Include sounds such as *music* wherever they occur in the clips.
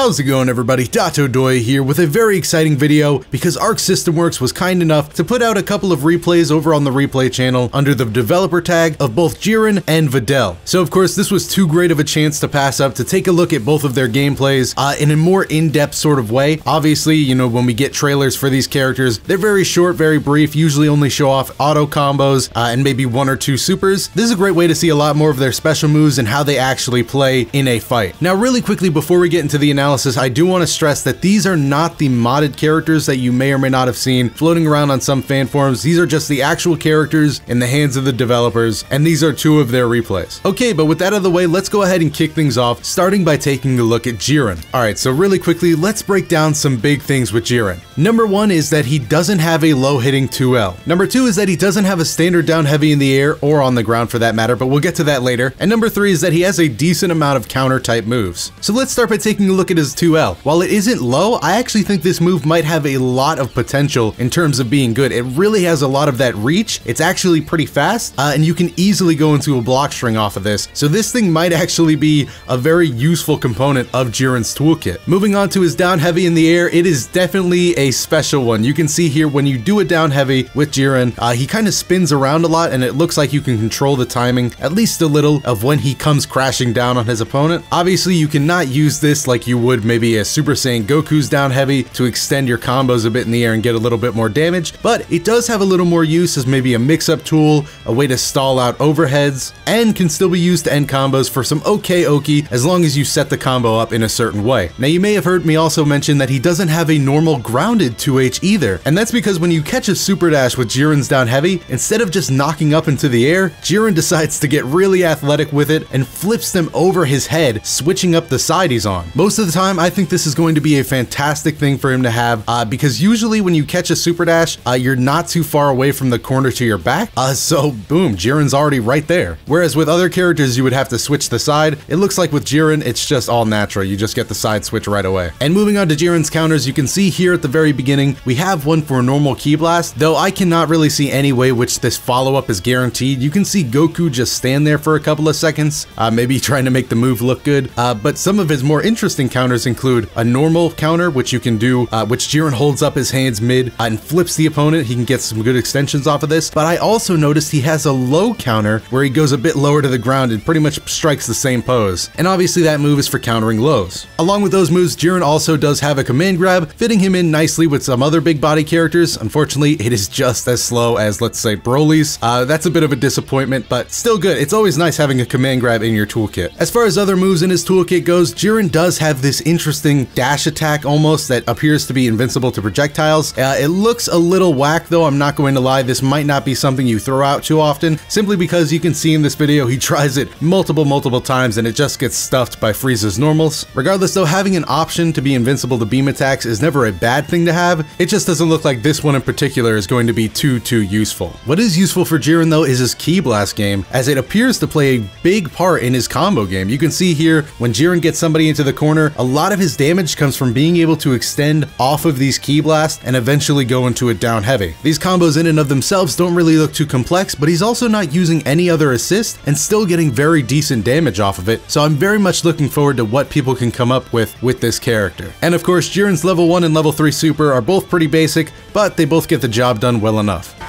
How's it going everybody? DotoDoya here with a very exciting video because Arc System Works was kind enough to put out a couple of replays over on the replay channel under the developer tag of both Jiren and Videl. So of course this was too great of a chance to pass up to take a look at both of their gameplays uh, in a more in-depth sort of way. Obviously, you know, when we get trailers for these characters, they're very short, very brief, usually only show off auto combos uh, and maybe one or two supers. This is a great way to see a lot more of their special moves and how they actually play in a fight. Now really quickly before we get into the analysis, I do want to stress that these are not the modded characters that you may or may not have seen floating around on some fan forums. These are just the actual characters in the hands of the developers, and these are two of their replays. Okay, but with that out of the way, let's go ahead and kick things off, starting by taking a look at Jiren. Alright, so really quickly, let's break down some big things with Jiren. Number one is that he doesn't have a low hitting 2L. Number two is that he doesn't have a standard down heavy in the air or on the ground for that matter, but we'll get to that later. And number three is that he has a decent amount of counter type moves. So let's start by taking a look at his 2L. While it isn't low, I actually think this move might have a lot of potential in terms of being good. It really has a lot of that reach. It's actually pretty fast, uh, and you can easily go into a block string off of this. So this thing might actually be a very useful component of Jiren's toolkit. Moving on to his down heavy in the air, it is definitely a special one. You can see here when you do a down heavy with Jiren, uh, he kind of spins around a lot and it looks like you can control the timing, at least a little, of when he comes crashing down on his opponent. Obviously, you cannot use this like you would maybe a Super Saiyan Goku's down heavy to extend your combos a bit in the air and get a little bit more damage, but it does have a little more use as maybe a mix-up tool, a way to stall out overheads, and can still be used to end combos for some okay oki as long as you set the combo up in a certain way. Now you may have heard me also mention that he doesn't have a normal grounded 2H either, and that's because when you catch a super dash with Jiren's down heavy, instead of just knocking up into the air, Jiren decides to get really athletic with it and flips them over his head, switching up the side he's on. Most of the time, I think this is going to be a fantastic thing for him to have uh, because usually when you catch a super dash, uh, you're not too far away from the corner to your back, uh, so boom, Jiren's already right there. Whereas with other characters, you would have to switch the side. It looks like with Jiren, it's just all natural. You just get the side switch right away. And moving on to Jiren's counters, you can see here at the very beginning, we have one for a normal ki blast, though I cannot really see any way which this follow-up is guaranteed. You can see Goku just stand there for a couple of seconds, uh, maybe *laughs* trying to make the move look good, uh, but some of his more interesting counters include a normal counter, which you can do, uh, which Jiren holds up his hands mid uh, and flips the opponent. He can get some good extensions off of this, but I also noticed he has a low counter where he goes a bit lower to the ground and pretty much strikes the same pose. And obviously that move is for countering lows. Along with those moves, Jiren also does have a command grab, fitting him in nicely with some other big body characters. Unfortunately, it is just as slow as, let's say, Broly's. Uh, that's a bit of a disappointment, but still good. It's always nice having a command grab in your toolkit. As far as other moves in his toolkit goes, Jiren does have this interesting dash attack almost that appears to be invincible to projectiles. Uh, it looks a little whack though, I'm not going to lie. This might not be something you throw out too often, simply because you can see in this video he *laughs* tries it multiple, multiple times and it just gets stuffed by Frieza's normals. Regardless though, having an option to be invincible to beam attacks is never a bad thing to have. It just doesn't look like this one in particular is going to be too, too useful. What is useful for Jiren though is his Ki Blast game, as it appears to play a big part in his combo game. You can see here, when Jiren gets somebody into the corner, a lot of his damage comes from being able to extend off of these Ki Blasts and eventually go into a down heavy. These combos in and of themselves don't really look too complex, but he's also not using any other assist and still getting very decent damage off of it, so I'm very much looking forward to what people can come up with with this character. And of course, Jiren's level 1 and level 3 super are both pretty basic, but they both get the job done well enough.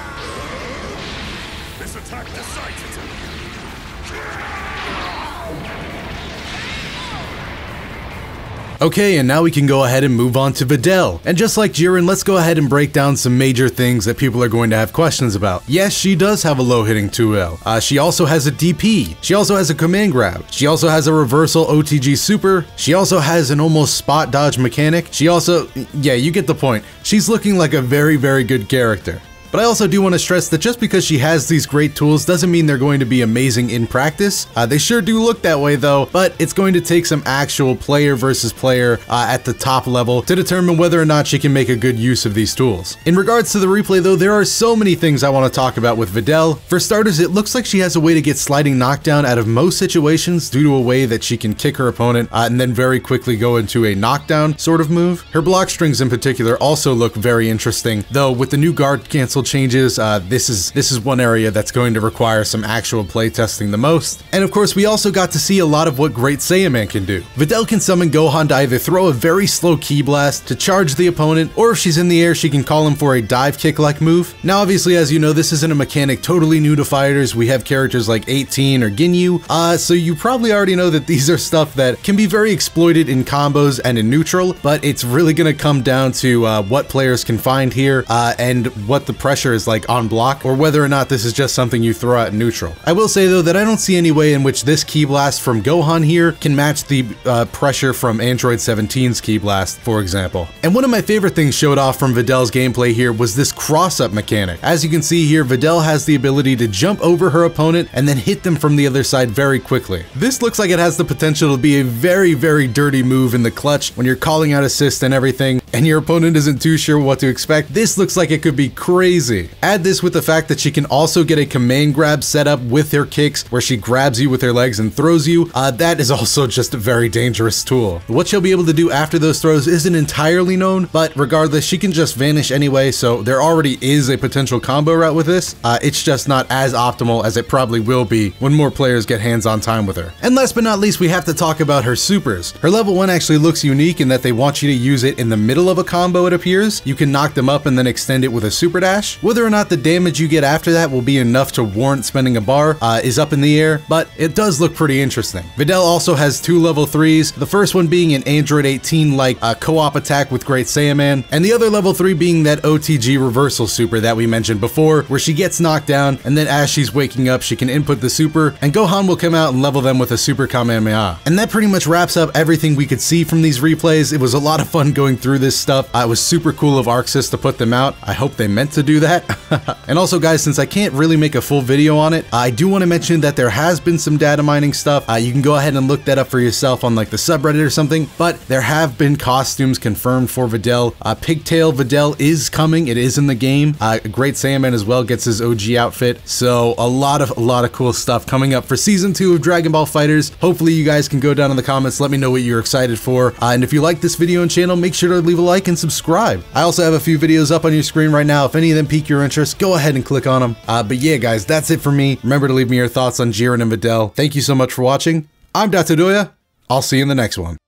Okay, and now we can go ahead and move on to Videl. And just like Jiren, let's go ahead and break down some major things that people are going to have questions about. Yes, she does have a low hitting 2L. Uh, she also has a DP. She also has a command grab. She also has a reversal OTG super. She also has an almost spot dodge mechanic. She also, yeah, you get the point. She's looking like a very, very good character. But I also do want to stress that just because she has these great tools doesn't mean they're going to be amazing in practice. Uh, they sure do look that way though, but it's going to take some actual player versus player uh, at the top level to determine whether or not she can make a good use of these tools. In regards to the replay though, there are so many things I want to talk about with Videl. For starters, it looks like she has a way to get sliding knockdown out of most situations due to a way that she can kick her opponent uh, and then very quickly go into a knockdown sort of move. Her block strings in particular also look very interesting, though with the new guard cancel changes, uh, this is this is one area that's going to require some actual playtesting the most. And of course, we also got to see a lot of what Great Saiyaman can do. Videl can summon Gohan to either throw a very slow ki blast to charge the opponent, or if she's in the air, she can call him for a dive kick like move. Now, obviously, as you know, this isn't a mechanic totally new to fighters. We have characters like 18 or Ginyu, uh, so you probably already know that these are stuff that can be very exploited in combos and in neutral, but it's really going to come down to uh, what players can find here uh, and what the pressure is like on block, or whether or not this is just something you throw out neutral. I will say though that I don't see any way in which this Ki Blast from Gohan here can match the uh, pressure from Android 17's Ki Blast, for example. And one of my favorite things showed off from Videl's gameplay here was this cross-up mechanic. As you can see here, Videl has the ability to jump over her opponent and then hit them from the other side very quickly. This looks like it has the potential to be a very, very dirty move in the clutch when you're calling out assist and everything, and your opponent isn't too sure what to expect. This looks like it could be crazy. Add this with the fact that she can also get a command grab set up with her kicks where she grabs you with her legs and throws you. Uh, that is also *laughs* just a very dangerous tool. What she'll be able to do after those throws isn't entirely known, but regardless, she can just vanish anyway, so there already is a potential combo route with this. Uh, it's just not as optimal as it probably will be when more players get hands-on time with her. And last but not least, we have to talk about her supers. Her level 1 actually looks unique in that they want you to use it in the middle of a combo, it appears. You can knock them up and then extend it with a super dash. Whether or not the damage you get after that will be enough to warrant spending a bar uh, is up in the air, but it does look pretty interesting. Videl also has two level 3s, the first one being an Android 18 like uh, co-op attack with Great Saiyaman, and the other level 3 being that OTG reversal super that we mentioned before, where she gets knocked down, and then as she's waking up, she can input the super, and Gohan will come out and level them with a super Kamehameha. And that pretty much wraps up everything we could see from these replays. It was a lot of fun going through this stuff. I was super cool of ArcSys to put them out. I hope they meant to do that. *laughs* and also guys, since I can't really make a full video on it, I do want to mention that there has been some data mining stuff. Uh, you can go ahead and look that up for yourself on like the subreddit or something, but there have been costumes confirmed for Videl. Uh, Pigtail Videl is coming. It is in the game. Uh, Great Saiyaman as well gets his OG outfit. So a lot of a lot of cool stuff coming up for season two of Dragon Ball FighterZ. Hopefully you guys can go down in the comments, let me know what you're excited for. Uh, and if you like this video and channel, make sure to leave a like and subscribe. I also have a few videos up on your screen right now. If any of them pique your interest, go ahead and click on them. Uh, but yeah, guys, that's it for me. Remember to leave me your thoughts on Jiren and Videl. Thank you so much for watching. I'm DotoDoya. I'll see you in the next one.